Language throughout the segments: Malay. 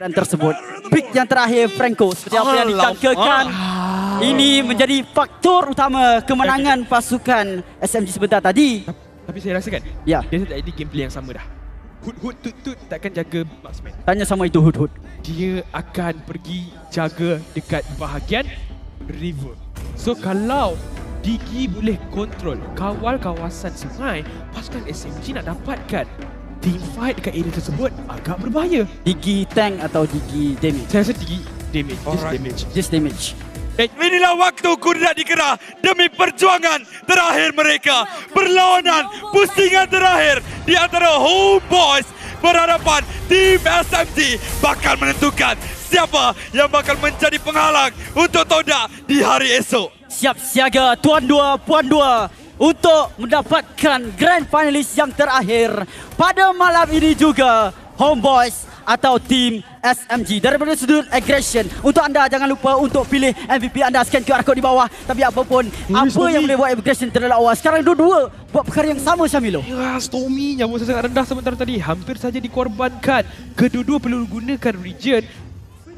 dan tersebut. Pick yang terakhir Franco seperti apa yang ditangkakan. Ini menjadi faktor utama kemenangan pasukan SMG sebentar tadi. Tapi saya rasa kan, Ya. dia tak ada gameplay yang sama dah. Hood Hood Tut Tut takkan jaga marksman. Tanya sama itu Hud Hud. Dia akan pergi jaga dekat bahagian river. So kalau Digi boleh kontrol kawal kawasan sungai, pasukan SMG nak dapatkan team fight dekat area tersebut agak berbahaya. Digi tank atau digi damage? Saya rasa Digi damage, just Alright. damage. Just damage. Inilah waktu kuda dikerah demi perjuangan terakhir mereka. Berlawanan pusingan terakhir di antara Homeboys berhadapan tim SMG bakal menentukan siapa yang bakal menjadi penghalang untuk Toda di hari esok. Siap siaga tuan dua puan dua untuk mendapatkan grand finalis yang terakhir pada malam ini juga Homeboys atau tim SMG daripada sudut aggression untuk anda jangan lupa untuk pilih MVP anda scan QR code di bawah tapi apapun apa yang boleh buat aggression terlalu awal sekarang dua-dua buat perkara yang sama Syamilo Ya, Stormy nyawa sangat rendah sebentar tadi. Hampir saja dikorbankan. Kedua-dua perlu gunakan region.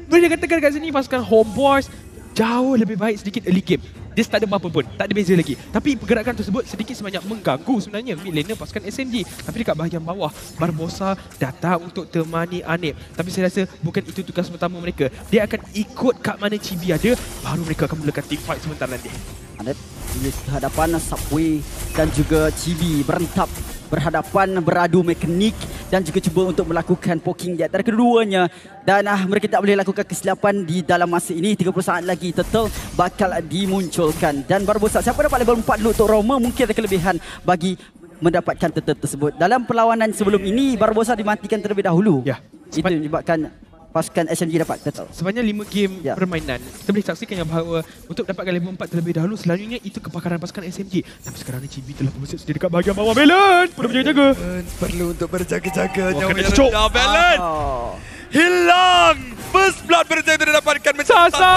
Boleh katakan kat sini pasukan Homeboys jauh lebih baik sedikit early game. Dia tak ada apa pun, tak ada beza lagi. Tapi pergerakan tersebut sedikit sebanyak mengganggu sebenarnya mid laner pasukan SMG. Tapi dekat bahagian bawah, Barbosa datang untuk temani Anip. Tapi saya rasa bukan itu tugas pertama mereka. Dia akan ikut kat mana Chibi ada, baru mereka akan mulakan team fight sebentar nanti. Ada di hadapan Subway dan juga Chibi berentap berhadapan beradu mekanik dan juga cuba untuk melakukan poking di antara keduanya dan ah, mereka tak boleh lakukan kesilapan di dalam masa ini. 30 saat lagi Turtle bakal dimunculkan. Dan Barbosa siapa dapat level 4 dulu untuk Roma? Mungkin ada kelebihan bagi mendapatkan Turtle tersebut. Dalam perlawanan sebelum ini Barbosa dimatikan terlebih dahulu. Ya. itu menyebabkan pasukan SMG dapat Turtle Sebanyak 5 game Ya. permainan Kita boleh saksikan yang bahawa Untuk dapatkan level 4 terlebih dahulu Selalunya itu kepakaran pasukan SMG Tapi sekarang ni Chibi telah bersedia dekat bahagian bawah Balance Perlu berjaga-jaga Perlu untuk berjaga-jaga. Nyawa kena yang rendah. Balance. oh. Hilang. First blood berjaya untuk didapatkan Sasa.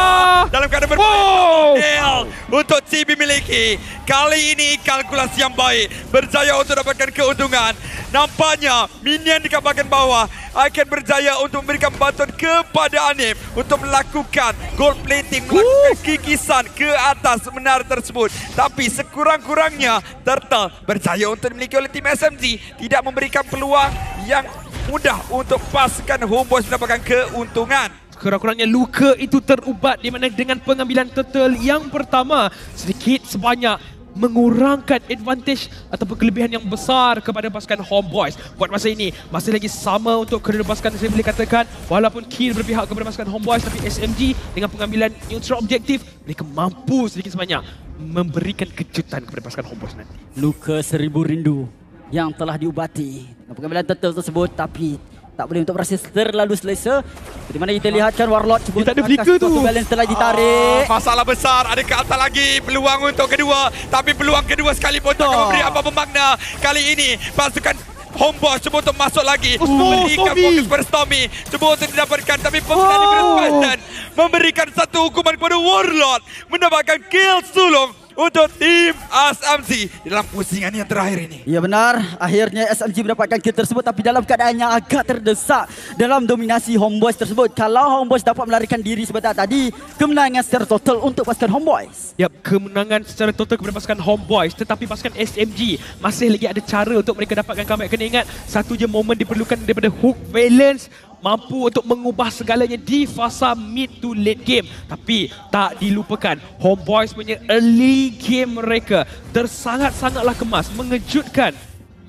dalam keadaan Wow. berbahaya. Hail untuk Cibi miliki. Kali ini kalkulasi yang baik. Berjaya untuk dapatkan keuntungan. Nampaknya minion di bahagian bawah akan berjaya untuk memberikan bantuan kepada Anim untuk melakukan gold plating, melakukan kikisan ke atas menara tersebut. Tapi sekurang-kurangnya Turtle berjaya untuk dimiliki oleh tim SMG tidak memberikan peluang yang mudah untuk pasukan Homeboys mendapatkan keuntungan. Kurang-kurangnya luka itu terubat di mana dengan pengambilan turtle yang pertama sedikit sebanyak mengurangkan advantage ataupun kelebihan yang besar kepada pasukan Homeboys. Buat masa ini masih lagi sama untuk kedua pasukan saya boleh katakan walaupun kill berpihak kepada pasukan Homeboys tapi SMG dengan pengambilan neutral objektif mereka mampu sedikit sebanyak memberikan kejutan kepada pasukan Homeboys nanti. luka seribu rindu yang telah diubati pengambilan turtle tersebut tapi tak boleh untuk berhasil terlalu selesa di mana kita lihatkan Warlord cuba tak ada flicker tu. balance telah ditarik Ah, masalah besar ada ke atas lagi peluang untuk kedua tapi peluang kedua sekalipun tak akan Oh. memberi apa-apa makna. Kali ini pasukan Homeboys cuba untuk masuk lagi Oh, memberikan Stormy. fokus kepada Stormy cuba untuk didapatkan tapi penggunaan Oh. Preston memberikan satu hukuman kepada Warlord mendapatkan kill sulung untuk tim SMC di dalam pusingan yang terakhir ini. Ya benar, akhirnya SMG mendapatkan kill tersebut tapi dalam keadaan yang agak terdesak dalam dominasi Homeboys tersebut. Kalau Homeboys dapat melarikan diri sebentar tadi, kemenangan secara total untuk pasukan Homeboys. Yap, kemenangan secara total kepada pasukan Homeboys tetapi pasukan SMG masih lagi ada cara untuk mereka dapatkan comeback. Kena ingat, satu je momen diperlukan daripada hook balance mampu untuk mengubah segalanya di fasa mid to late game. Tapi tak dilupakan, Homeboys punya early game mereka tersangat-sangatlah kemas, mengejutkan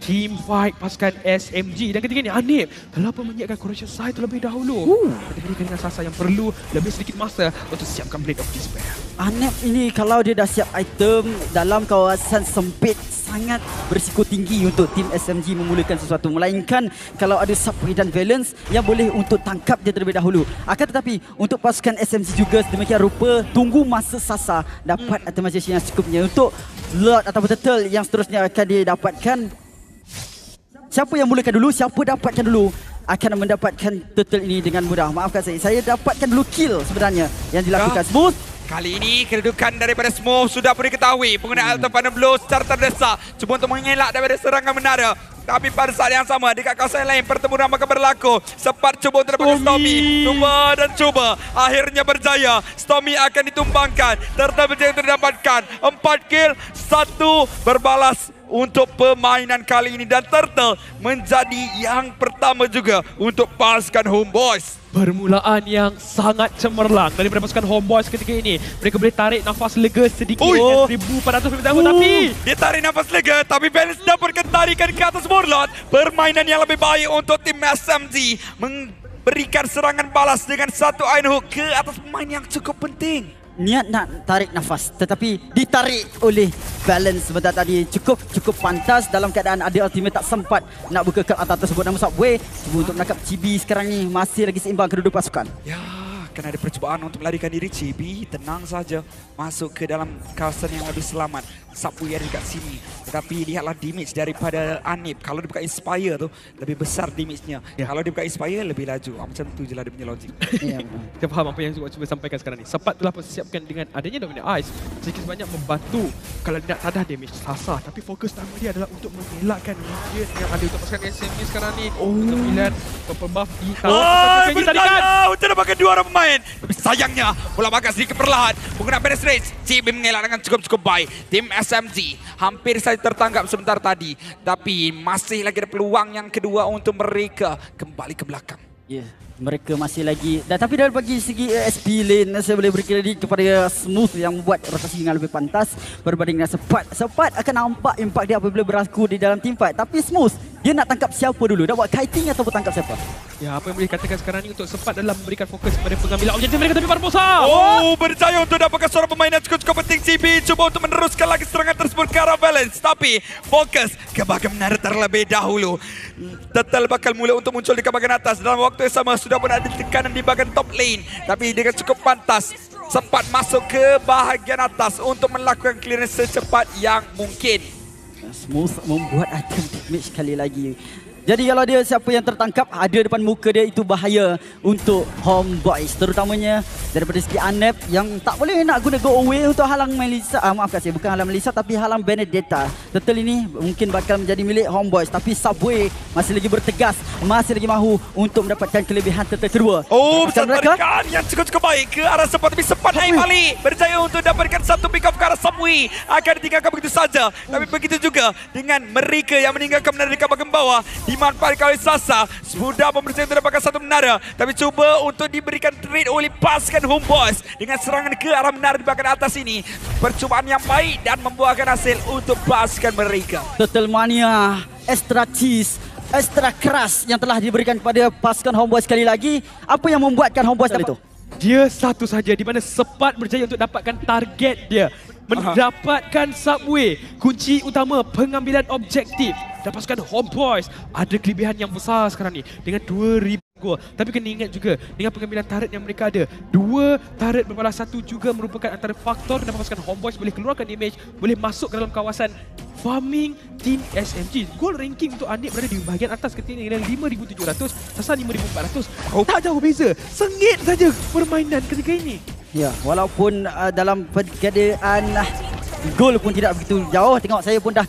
Team fight pasukan SMG dan ketika ini Anip telah pun menyiapkan correction side terlebih dahulu. Uh. Dengan Sasa yang perlu lebih sedikit masa untuk siapkan Blade of Despair. Anep ini kalau dia dah siap item dalam kawasan sempit sangat berisiko tinggi untuk tim SMG memulakan sesuatu melainkan kalau ada subway dan balance yang boleh untuk tangkap dia terlebih dahulu akan tetapi untuk pasukan SMG juga sedemikian rupa tunggu masa sasa dapat itemization yang cukupnya untuk Lord atau Turtle yang seterusnya akan didapatkan siapa yang mulakan dulu siapa dapatkan dulu akan mendapatkan turtle ini dengan mudah maafkan saya saya dapatkan dulu kill sebenarnya yang dilakukan Ya. smooth Kali ini kedudukan daripada Smooth sudah pun diketahui. Penggunaan Alton Panel Blow secara terdesak. Cuba untuk mengelak daripada serangan menara. Tapi pada saat yang sama dekat kawasan yang lain pertempuran akan berlaku. Sempat cuba untuk dapatkan. Stormy. Cuba dan cuba. Akhirnya berjaya. Stormy akan ditumbangkan. Turtle berjaya untuk didapatkan. Empat kill. Satu berbalas untuk permainan kali ini. Dan Turtle menjadi yang pertama juga untuk pasukan Homeboys. Permulaan yang sangat cemerlang daripada pasukan Homeboys ketika ini. Mereka boleh tarik nafas lega sedikit Ui. dengan 1400 meter tahun tapi Dia tarik nafas lega tapi Balance dapatkan tarikan ke atas Morlot. Permainan yang lebih baik untuk tim SMG memberikan serangan balas dengan satu iron hook ke atas pemain yang cukup penting. Niat nak tarik nafas tetapi ditarik oleh balance. Sebentar tadi cukup cukup pantas dalam keadaan ada ultimate tak sempat nak buka ke atas tersebut. Namun Subway cuba untuk menangkap Chibi sekarang ni masih lagi seimbang kedua-dua pasukan. Ya, akan ada percubaan untuk melarikan diri Chibi. Tenang saja. Masuk ke dalam kawasan yang lebih selamat. Sapu yang dekat sini. Tetapi lihatlah damage daripada Anip. Kalau dia buka Inspire tu, lebih besar damage-nya. Ya. Kalau dia buka Inspire, lebih laju. Ah, macam tu je lah dia punya logik. Ya, benar. kita faham apa yang Zubat cuba sampaikan sekarang ni. Sepat telah persiapkan dengan adanya Dominant Ice sedikit sebanyak membantu kalau tidak tadah damage sasar. Tapi fokus utama dia adalah untuk mengelakkan minion yang ada untuk pasukan SME sekarang ni. Oh. Untuk pilihan purple buff di Oh, kawasan tarikan. berjaya untuk dapatkan dua orang pemain. Tapi sayangnya, bola bagas sedikit perlahan. Menggunakan penetrate. Cibi mengelak dengan cukup-cukup baik. Tim SMG hampir saja tertangkap sebentar tadi. Tapi masih lagi ada peluang yang kedua untuk mereka kembali ke belakang. Ya, mereka masih lagi dan tapi dari bagi segi SP lane saya boleh beri kredit kepada Smooth yang membuat rotasi yang lebih pantas berbanding dengan Sepat. Sepat akan nampak impak dia apabila berlaku di dalam team fight. Tapi Smooth dia nak tangkap siapa dulu? Nak buat kiting ataupun tangkap siapa? Ya, apa yang boleh katakan sekarang ni untuk sempat dalam memberikan fokus kepada pengambilan objektif mereka tapi Barbosa. Oh, berjaya untuk dapatkan seorang pemain yang cukup-cukup penting CB. Cuba untuk meneruskan lagi serangan tersebut ke arah balance. Tapi fokus ke bahagian menara terlebih dahulu. Tetel bakal mula untuk muncul di bahagian atas. Dalam waktu yang sama sudah pun ada tekanan di bahagian top lane. Tapi dengan cukup pantas sempat masuk ke bahagian atas untuk melakukan clearance secepat yang mungkin. Smooth membuat item damage sekali lagi. Jadi kalau dia siapa yang tertangkap ada depan muka dia itu bahaya untuk homeboys terutamanya daripada segi Anep yang tak boleh nak guna go away untuk halang Melissa ah, maafkan saya bukan halang Melissa tapi halang Benedetta. Turtle ini mungkin bakal menjadi milik homeboys tapi Subway masih lagi bertegas masih lagi mahu untuk mendapatkan kelebihan Turtle kedua. Oh, besar tarikan yang cukup-cukup baik ke arah sempat tapi sempat naik balik. Berjaya untuk dapatkan satu pick up ke arah Subway. Akan ditinggalkan begitu saja. Tapi begitu juga dengan mereka yang meninggalkan menara dekat bahagian bawah. Dimanfaatkan oleh Sasa. Sudah pun berjaya untuk dapatkan satu menara. Tapi cuba untuk diberikan trade oleh pasukan Homeboys. Dengan serangan ke arah menara di bahagian atas ini. Percubaan yang baik dan membuahkan hasil untuk pasukan mereka. Turtle Mania extra cheese extra keras yang telah diberikan kepada pasukan homeboys sekali lagi. Apa yang membuatkan homeboys dapat itu? Dia satu saja di mana Sepat berjaya untuk dapatkan target dia. Mendapatkan subway. Kunci utama pengambilan objektif. Dan pasukan Homeboys ada kelebihan yang besar sekarang ni. Dengan 2000 gol. Tapi kena ingat juga dengan pengambilan turret yang mereka ada. Dua turret berbalas satu juga merupakan antara faktor kenapa pasukan Homeboys boleh keluarkan damage. Boleh masuk ke dalam kawasan farming Team SMG. Goal ranking untuk Anip berada di bahagian atas ketika dengan 5,700 Sasa 5,400. Oh. Tak jauh beza. Sengit saja permainan ketika ini. Ya, walaupun uh, dalam keadaan uh, gol pun tidak begitu jauh. Tengok saya pun dah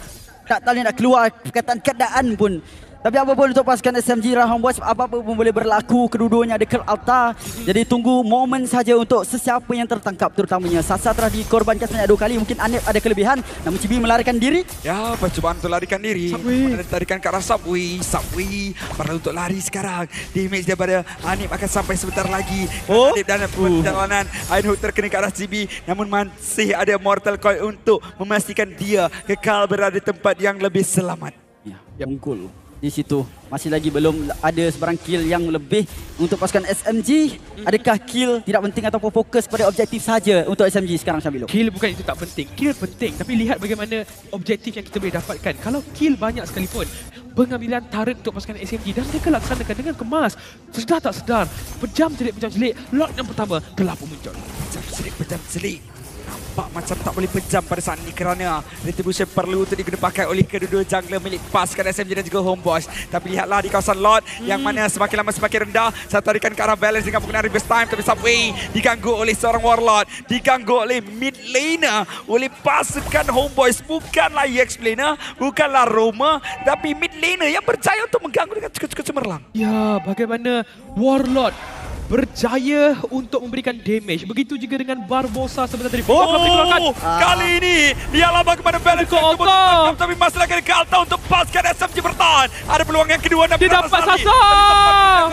tak tahu nak keluar perkataan keadaan pun. Tapi apa pun untuk pasukan SMG Rahman Boys apa-apa pun boleh berlaku kedua-duanya ada Curl Alta. Jadi tunggu momen saja untuk sesiapa yang tertangkap terutamanya. Sasa telah dikorbankan sebanyak dua kali. Mungkin Anip ada kelebihan. Namun Cibi melarikan diri. Ya, percubaan untuk larikan diri. Subway. Tarikan ke arah Subway. Subway perlu untuk lari sekarang. Damage daripada Anip akan sampai sebentar lagi. Oh. Anip dan perjalanan. Iron Hook terkena ke arah CB. Namun masih ada Mortal Coil untuk memastikan dia kekal berada di tempat yang lebih selamat. Ya, yep. unggul di situ. Masih lagi belum ada sebarang kill yang lebih untuk pasukan SMG. Adakah kill tidak penting ataupun fokus pada objektif saja untuk SMG sekarang Syamilo? Kill bukan itu tak penting. Kill penting. Tapi lihat bagaimana objektif yang kita boleh dapatkan. Kalau kill banyak sekalipun, pengambilan turret untuk pasukan SMG dan mereka laksanakan dengan kemas. Sedar tak sedar, pejam celik, pejam celik. Lot yang pertama telah pun muncul. Pejam selik, pejam selik. Nampak macam tak boleh pejam pada saat ini kerana retribution perlu untuk digunakan oleh kedua-dua jungler milik pasukan SMG dan juga Homeboys. Tapi lihatlah di kawasan Lord hmm. yang mana semakin lama semakin rendah. Satu tarikan ke arah balance dengan penggunaan reverse time tapi Subway diganggu oleh seorang Warlord. Diganggu oleh mid laner oleh pasukan Homeboys. Bukanlah EX laner, bukanlah Roma tapi mid laner yang berjaya untuk mengganggu dengan cukup-cukup cemerlang. Ya, bagaimana Warlord berjaya untuk memberikan damage. Begitu juga dengan Barbosa sebentar tadi. Oh, oh dikeluarkan. Ah. Kali ini lihatlah bagaimana balance ke Alta. Tapi masih lagi ke Alta untuk paskan SMG bertahan. Ada peluang yang kedua. Dia dapat Sasa.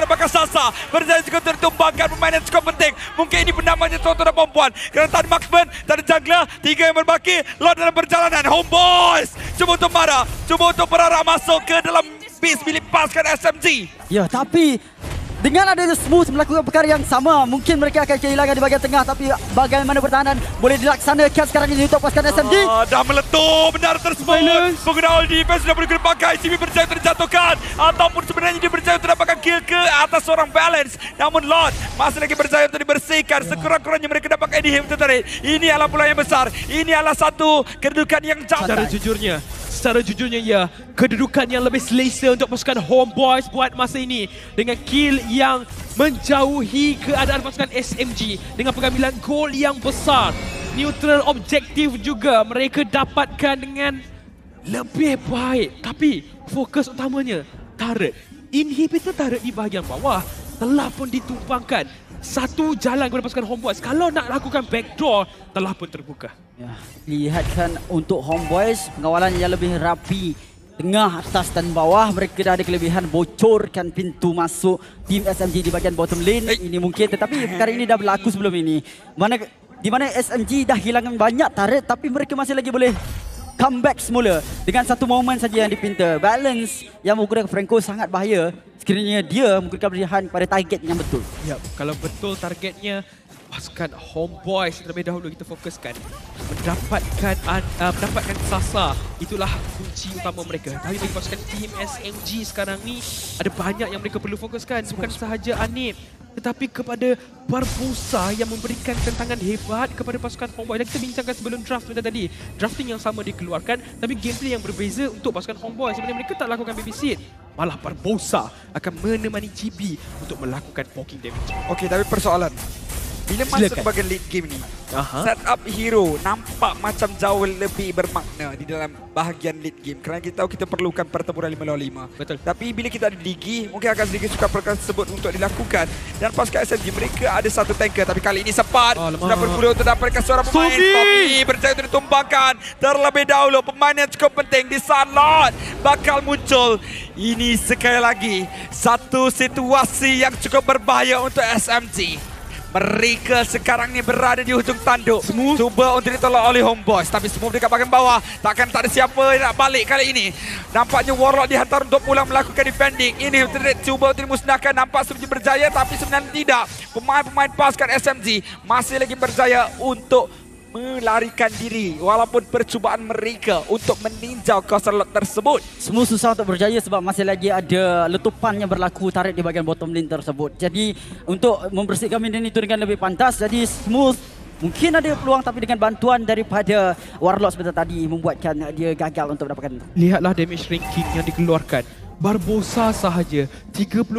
Dapatkan Sasa. Berjaya juga tertumbangkan pemain yang cukup penting. Mungkin ini penamanya suatu dan perempuan. Kerana tadi Marksman, tadi jungler. Tiga yang berbaki. Lord dalam perjalanan. Homeboys. Cuba untuk marah. Cuba untuk berarah masuk ke dalam bis milik paskan SMG. Ya, tapi dengan ada Smooth melakukan perkara yang sama, mungkin mereka akan kehilangan di bahagian tengah tapi bagaimana pertahanan boleh dilaksanakan sekarang ini untuk pasukan SMG. Uh, dah meletup benar tersebut. Pengguna all defense sudah boleh pakai. CB berjaya terjatuhkan ataupun sebenarnya dia berjaya untuk dapatkan kill ke atas seorang balance. Namun Lord masih lagi berjaya untuk dibersihkan. Sekurang-kurangnya mereka dapatkan Eddie Him tarik. Ini adalah pulau yang besar. Ini adalah satu kedudukan yang jauh. Secara jujurnya, secara jujurnya ya, kedudukan yang lebih selesa untuk pasukan Homeboys buat masa ini dengan kill yang menjauhi keadaan pasukan SMG dengan pengambilan gol yang besar. Neutral objektif juga mereka dapatkan dengan lebih baik. Tapi fokus utamanya turret. Inhibitor turret di bahagian bawah telah pun ditumpangkan satu jalan kepada pasukan Homeboys. Kalau nak lakukan backdoor, telah pun terbuka. Ya, lihatkan untuk Homeboys, pengawalan yang lebih rapi. Tengah, atas dan bawah, mereka dah ada kelebihan bocorkan pintu masuk tim SMG di bahagian bottom lane. Hey. Ini mungkin, tetapi perkara ini dah berlaku sebelum ini. Mana Di mana SMG dah hilangkan banyak turret, tapi mereka masih lagi boleh comeback semula dengan satu momen saja yang dipinta. Balance yang menggunakan Franco sangat bahaya sekiranya dia menggunakan pilihan pada target yang betul. Ya, kalau betul targetnya pasukan homeboys terlebih dahulu kita fokuskan mendapatkan uh, mendapatkan sasa itulah kunci utama mereka tapi bagi pasukan team SMG sekarang ni ada banyak yang mereka perlu fokuskan bukan sahaja Anip tetapi kepada Barbosa yang memberikan tentangan hebat kepada pasukan Homeboy. Dan kita bincangkan sebelum draft sebentar tadi. Drafting yang sama dikeluarkan tapi gameplay yang berbeza untuk pasukan Homeboy. Sebenarnya mereka tak lakukan babysit. Malah Barbosa akan menemani GB untuk melakukan poking damage. Okey, tapi persoalan. Bila masuk ke bahagian lead game ni, Aha. set up hero nampak macam jauh lebih bermakna di dalam bahagian lead game. Kerana kita tahu kita perlukan pertempuran 5 lawan 5. Betul. Tapi bila kita ada digi, mungkin akan sedikit suka perkara tersebut untuk dilakukan. Dan pasukan SMG mereka ada satu tanker. Tapi kali ini sempat oh, sudah berpuluh untuk dapatkan suara pemain. Tapi berjaya untuk ditumbangkan. Terlebih dahulu pemain yang cukup penting di Lord bakal muncul. Ini sekali lagi satu situasi yang cukup berbahaya untuk SMG. Mereka sekarang ni berada di hujung tanduk. Smooth. Cuba untuk ditolak oleh Homeboys. Tapi Smooth dekat bahagian bawah. Takkan tak ada siapa yang nak balik kali ini. Nampaknya Warlock dihantar untuk pulang melakukan defending. Ini cuba untuk dimusnahkan. Nampak seperti berjaya tapi sebenarnya tidak. Pemain-pemain pasukan SMG masih lagi berjaya untuk melarikan diri walaupun percubaan mereka untuk meninjau kawasan lot tersebut. Semua susah untuk berjaya sebab masih lagi ada letupan yang berlaku tarik di bahagian bottom lane tersebut. Jadi untuk membersihkan medan itu dengan lebih pantas jadi smooth mungkin ada peluang tapi dengan bantuan daripada Warlock sebentar tadi membuatkan dia gagal untuk mendapatkan lihatlah damage ranking yang dikeluarkan Barbosa sahaja 35,000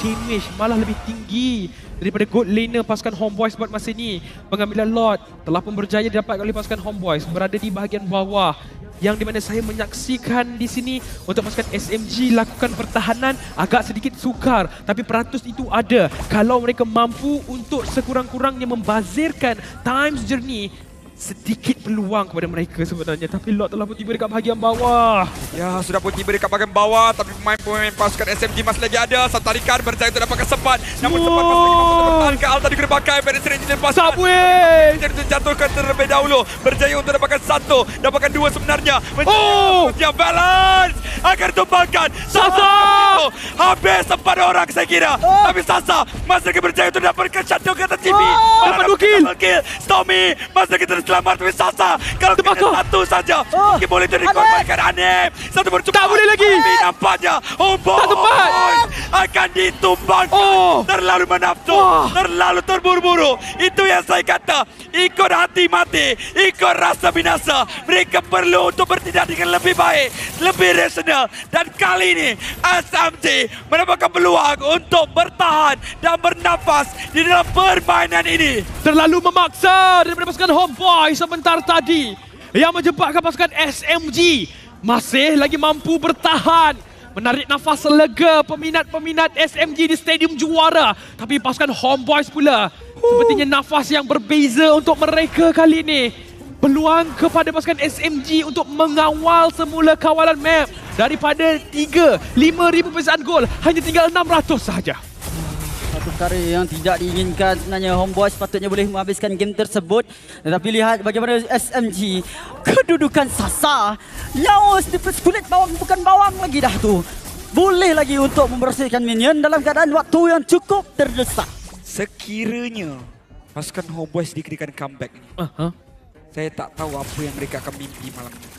damage malah lebih tinggi daripada gold laner pasukan Homeboys buat masa ini. Pengambilan Lord telah pun berjaya didapat oleh pasukan Homeboys berada di bahagian bawah yang di mana saya menyaksikan di sini untuk pasukan SMG lakukan pertahanan agak sedikit sukar tapi peratus itu ada kalau mereka mampu untuk sekurang-kurangnya membazirkan times journey sedikit peluang kepada mereka sebenarnya. Tapi Lot telah pun tiba dekat bahagian bawah. Ya sudah pun tiba dekat bahagian bawah tapi pemain-pemain pasukan SMG masih lagi ada. Satu tarikan berjaya untuk dapatkan sempat namun sempat masih lagi mampu bertahankan Alta di bakal penetrate di lepas Subway! Jadi jatuhkan terlebih dahulu. Berjaya untuk dapatkan satu. Dapatkan dua sebenarnya. Oh! dia balance. Akan tumpangkan Sasa! Habis sempat orang saya kira. Oh. tapi Sasa masih lagi berjaya untuk dapatkan satu kata TV oh. dapat kill. Stormy masih lagi terselamat tapi Sasa kalau kena Terbakar. satu saja Oh, mungkin boleh jadi korbankan Anem. Satu percuma. Tak boleh lagi. Tapi nampaknya Homeboy Tak sempat. akan ditumbangkan. Oh. Terlalu menafsu, Wah. terlalu terburu-buru. Itu yang saya kata. Ikut hati mati, ikut rasa binasa. Mereka perlu untuk bertindak dengan lebih baik, lebih rasional. Dan kali ini SMT mendapatkan peluang untuk bertahan dan bernafas di dalam permainan ini. Terlalu memaksa daripada pasukan Homeboy sebentar tadi. Yang menyebabkan pasukan SMG masih lagi mampu bertahan. Menarik nafas lega peminat-peminat SMG di Stadium Juara. Tapi pasukan Homeboys pula sepertinya nafas yang berbeza untuk mereka kali ini. Peluang kepada pasukan SMG untuk mengawal semula kawalan map daripada 3 5,000 pesanan gol hanya tinggal 600 sahaja. Satu perkara yang tidak diinginkan sebenarnya Homeboy sepatutnya boleh menghabiskan game tersebut Tetapi lihat bagaimana SMG Kedudukan Sasa Nyawas di kulit bawang bukan bawang lagi dah tu Boleh lagi untuk membersihkan minion dalam keadaan waktu yang cukup terdesak Sekiranya pasukan Homeboys diberikan comeback ni, Uh-huh. saya tak tahu apa yang mereka akan mimpi malam ni.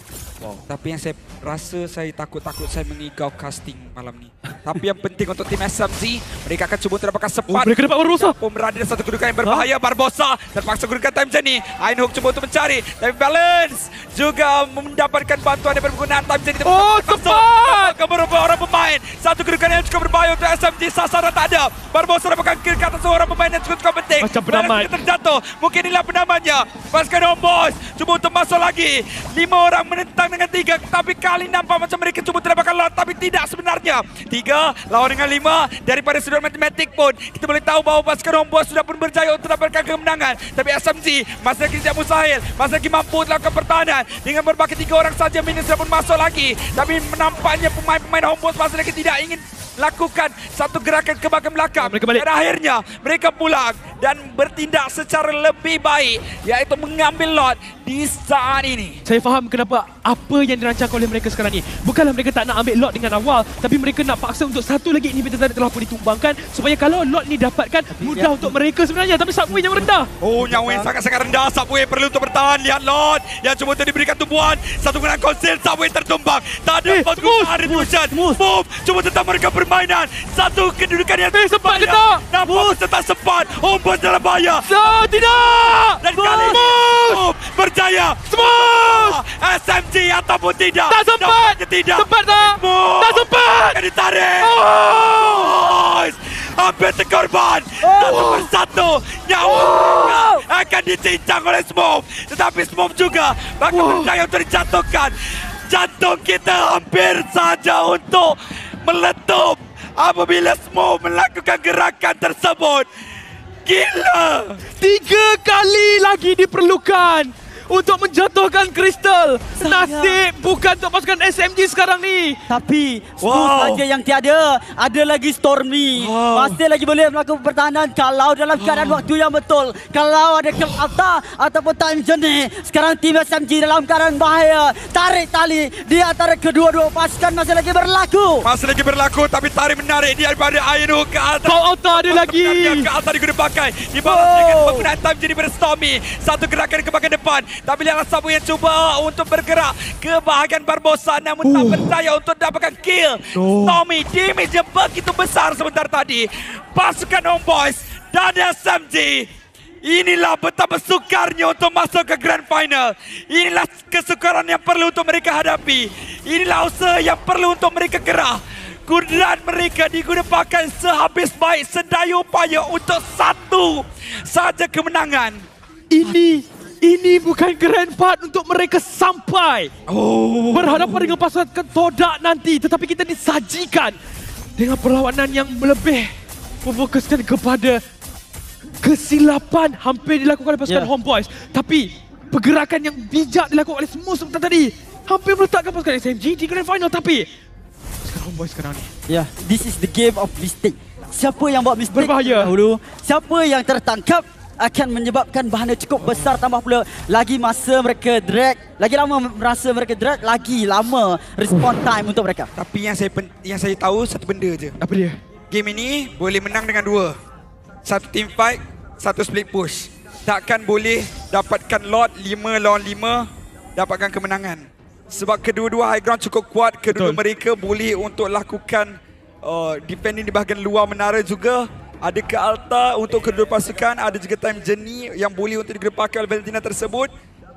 Wow. Tapi yang saya rasa saya takut-takut saya mengigau casting malam ni. Tapi yang penting untuk tim SMZ, mereka akan cuba untuk dapatkan Oh, mereka dapat Barbosa. pun berada satu kedudukan yang berbahaya. Barbosa terpaksa gunakan time jam ni. Ainhook cuba untuk mencari. Tapi balance juga mendapatkan bantuan daripada penggunaan time jam ni. Oh, tepat! Ke beberapa orang pemain. Satu kedudukan yang cukup berbahaya untuk SMG. Sasaran tak ada. Barbosa dapatkan kill ke atas seorang pemain yang cukup-cukup penting. Macam penamat. Terjatuh. Mungkin inilah penamatnya. Pasukan Homeboys cuba untuk masuk lagi. Lima orang menentang dengan tiga. Tapi kali nampak macam mereka cuba terdapatkan lot. Tapi tidak sebenarnya. Tiga lawan dengan lima. Daripada sudut matematik pun. Kita boleh tahu bahawa pasukan Homeboys sudah pun berjaya untuk dapatkan kemenangan. Tapi SMG masih lagi tidak mustahil. Masih lagi mampu untuk lakukan pertahanan. Dengan berbaki tiga orang saja. Minus sudah pun masuk lagi. Tapi menampaknya pemain-pemain Homeboys masih lagi tidak ingin lakukan satu gerakan ke belakang. Mereka balik. Dan akhirnya mereka pulang dan bertindak secara lebih baik iaitu mengambil lot di saat ini. Saya faham kenapa apa yang dirancangkan oleh mereka sekarang ni. Bukanlah mereka tak nak ambil lot dengan awal, tapi mereka nak paksa untuk satu lagi inhibitor tadi telah pun ditumbangkan supaya kalau lot ni dapatkan mudah ya. untuk mereka sebenarnya tapi subway yang rendah. Oh, nyawa yang sangat-sangat rendah. Subway perlu untuk bertahan. Lihat Lord yang cuba untuk diberikan tumbuhan. Satu gunakan konsil. Subway tertumbang. Tak ada Eh, penggunaan retribution. smooth. Move. Cuba tetap mereka permainan. Satu kedudukan yang Eh, sempat ke tak? Nampak tetap sempat. Homeboys dalam bahaya. So, tidak! Dan kali ini Move berjaya. Smooth! SMG ataupun tidak. Tak sempat! Nampaknya tidak. Sempat tak? Move. Tak sempat! Akan ditarik. Oh! Boys hampir terkorban Oh. satu persatu nyawa mereka akan dicincang oleh Smooth tetapi Smooth juga bakal Wow. berjaya untuk dijatuhkan jantung kita hampir saja untuk meletup apabila Smooth melakukan gerakan tersebut gila Tiga kali lagi diperlukan untuk menjatuhkan kristal. Sayang. Nasib bukan untuk pasukan SMG sekarang ni. Tapi Wow. saja yang tiada Ada lagi Stormy Wow. Masih lagi boleh melakukan pertahanan Kalau dalam keadaan waktu yang betul Kalau ada kill Alta Ataupun time jenis Sekarang tim SMG dalam keadaan bahaya Tarik tali Di antara kedua-dua pasukan Masih lagi berlaku masih lagi berlaku tapi tarik menarik daripada Ainu ke atas Kau Alta ada lagi. Ke atas diguna pakai Dibalas Oh. dengan penggunaan time jadi berstormy Satu gerakan ke bahagian depan Tapi lihatlah Sabu yang cuba untuk bergerak Ke bahagian Barbosa Namun tak Uh. berjaya untuk dapatkan kill No. Stormy damage yang begitu besar sebentar tadi Pasukan Homeboys dan SMG Inilah betapa sukarnya untuk masuk ke Grand Final. Inilah kesukaran yang perlu untuk mereka hadapi. Inilah usaha yang perlu untuk mereka gerah. Kudrat mereka digunakan sehabis baik sedaya upaya untuk satu saja kemenangan. Ini ini bukan grand part untuk mereka sampai Oh. berhadapan dengan pasukan Todak nanti tetapi kita disajikan dengan perlawanan yang lebih memfokuskan kepada kesilapan hampir dilakukan oleh pasukan Ya. Homeboys tapi pergerakan yang bijak dilakukan oleh semua sebentar tadi hampir meletakkan pasukan SMG di grand final tapi pasukan Homeboys sekarang ni Ya, yeah, this is the game of mistake. Siapa yang buat mistake Berbahaya. dahulu, siapa yang tertangkap akan menyebabkan bahan yang cukup besar tambah pula lagi masa mereka drag, lagi lama merasa mereka drag, lagi lama respon time untuk mereka. Tapi yang saya pen- yang saya tahu satu benda je. apa dia Game ini boleh menang dengan dua. Satu team fight, satu split push. takkan boleh dapatkan lot 5 lawan 5 dapatkan kemenangan. Sebab kedua-dua high ground cukup kuat, kedua-dua Betul. mereka boleh untuk lakukan uh, defending di bahagian luar menara juga. Ada ke altar untuk kedua pasukan, ada juga time journey yang boleh untuk digepakai oleh Valentina tersebut.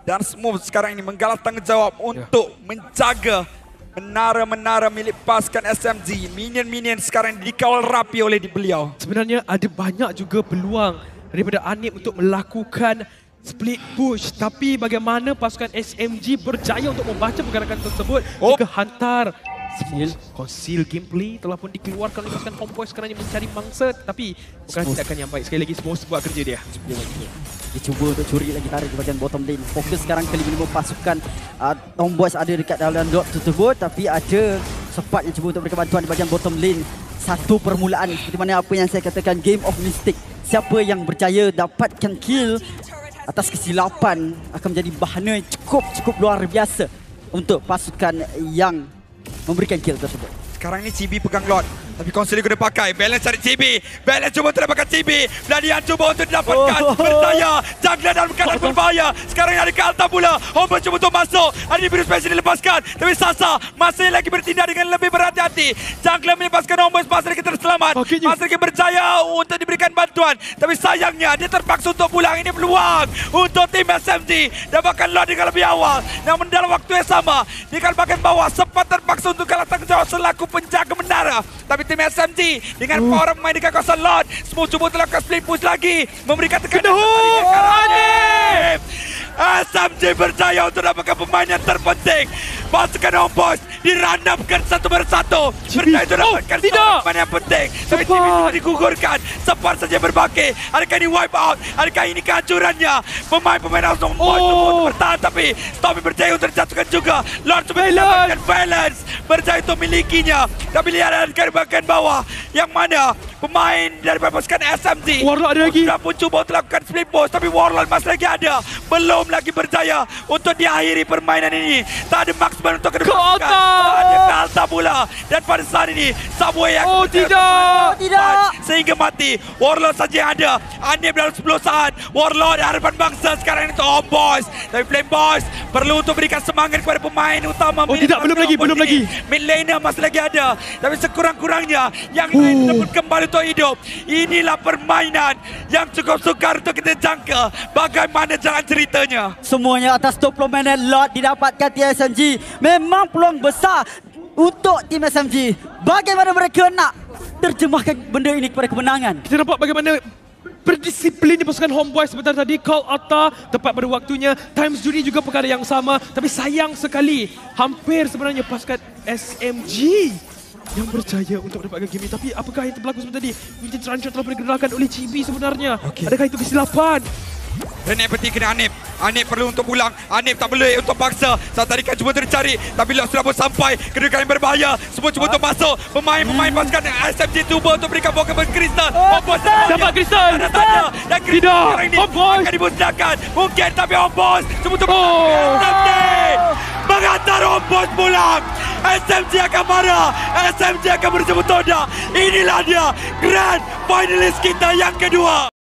Dan Smooth sekarang ini menggalas tanggungjawab untuk menjaga menara-menara milik pasukan SMG. Minion-minion sekarang dikawal rapi oleh di beliau. Sebenarnya ada banyak juga peluang daripada Anip untuk melakukan split push. Tapi bagaimana pasukan SMG berjaya untuk membaca pergerakan tersebut Oh. hingga hantar Conceal, conceal gameplay telah pun dikeluarkan oleh pasukan Homeboy sekarang yang mencari mangsa tapi bukan Smooth. tindakan yang baik. Sekali lagi semua buat kerja dia. Dia, cuba untuk curi lagi tarik di bahagian bottom lane. Fokus sekarang kali ini pasukan uh, Tomboys ada dekat dalam dot tersebut tapi ada sepat yang cuba untuk memberikan bantuan di bahagian bottom lane. Satu permulaan seperti mana apa yang saya katakan game of mistake. Siapa yang berjaya dapatkan kill atas kesilapan akan menjadi bahan yang cukup cukup luar biasa untuk pasukan yang memberikan kill tersebut. Sekarang ni Cibi pegang lot. Tapi Concealer guna pakai. Balance cari Cibi. Balance cuba untuk dapatkan Cibi. Bladian cuba untuk didapatkan. Oh. Berdaya. Jungler dalam keadaan berbahaya. Sekarang ada ke altar pula. Homer cuba untuk masuk. Ada biru special dilepaskan. Tapi Sasa masih lagi bertindak dengan lebih berhati-hati. Jungler melepaskan Homer masih lagi terselamat. Masih lagi berjaya untuk diberikan bantuan. Tapi sayangnya dia terpaksa untuk pulang. Ini peluang untuk tim SMG. Dapatkan lot dengan lebih awal. Namun dalam waktu yang sama. Di kanan bagian bawah sempat terpaksa untuk kalah tanggungjawab selaku penjaga menara. Tapi tim SMG dengan Uh. power memain di kawasan lot. Semua cuba untuk lakukan split push lagi. Memberikan tekanan. Hook! Anip! SMG berjaya untuk dapatkan pemain yang terpenting. Pasukan Homeboys diranapkan satu persatu. Untuk Oh, dapatkan tidak! seorang pemain yang penting. Tapi Cepat. Cibi sudah digugurkan. Sempat saja berbakit. Adakah ini wipe out? Adakah ini kehancurannya? Pemain-pemain Oh. oh. untuk bertahan. Tapi Stormy berjaya untuk dijatuhkan juga. Lord Balance. mendapatkan balance. Berjaya untuk milikinya. Tapi lihat dari bagian bawah. Yang mana pemain dari pasukan SMG. Warlock ada lagi. Sudah pun cuba untuk lakukan split push. Tapi Warlord masih lagi ada. Belum lagi berjaya untuk diakhiri permainan ini. Tak ada marksman untuk kedua Ke pasukan. altar. Tak ada Dan pada saat ini, Subway yang Oh, tidak. tidak. Sehingga mati. Warlord saja yang ada. Anip dalam 10 saat. Warlord harapan bangsa sekarang ini untuk Home Boys. Tapi Flame Boys perlu untuk berikan semangat kepada pemain utama. Oh, tidak. Belum lagi, belum ini. lagi. Mid laner masih lagi ada. Tapi sekurang-kurangnya yang lain Oh. dapat kembali untuk hidup. Inilah permainan yang cukup sukar untuk kita jangka. Bagaimana jalan ceritanya. Semuanya atas 20 minit lot didapatkan TSMG. Memang peluang besar untuk tim SMG. Bagaimana mereka nak terjemahkan benda ini kepada kemenangan? Kita nampak bagaimana berdisiplin di pasukan Homeboy sebentar tadi call Atta tepat pada waktunya times juri juga perkara yang sama tapi sayang sekali hampir sebenarnya pasukan SMG yang berjaya untuk mendapatkan game ini tapi apakah yang berlaku sebentar tadi Winter Trancher telah digerakkan oleh Chibi sebenarnya Okey. adakah itu kesilapan Yang penting kena Anip. Anip perlu untuk pulang. Anip tak boleh untuk paksa. Saat tarikan cuba untuk dicari. Tapi Lok sudah pun sampai. Kedua kali berbahaya. Semua cuba untuk masuk. Pemain-pemain pasukan SMG cuba untuk berikan bola kepada Kristal. Oh, Dapat Kristal. Ada tanda. Dan Kristal sekarang ini akan dimusnahkan. Mungkin tapi bos. Cuba untuk Oh. SMG. Mengantar oh bos pulang. SMG akan marah. SMG akan berjemput toda. Inilah dia. Grand Finalist kita yang kedua.